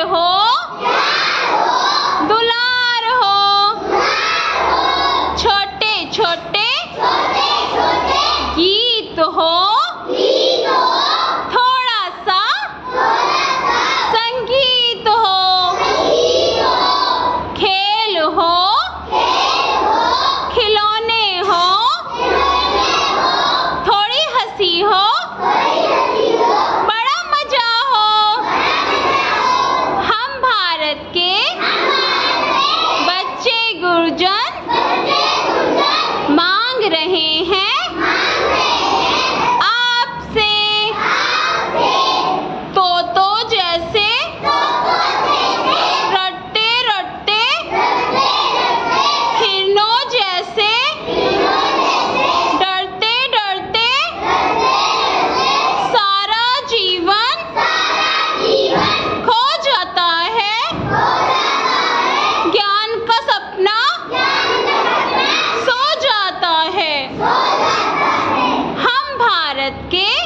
हो, हो हो, दुलार हो छोटे छोटे गीत हो।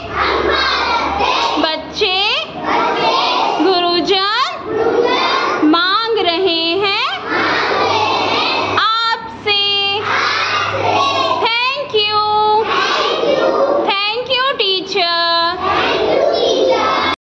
Alpha!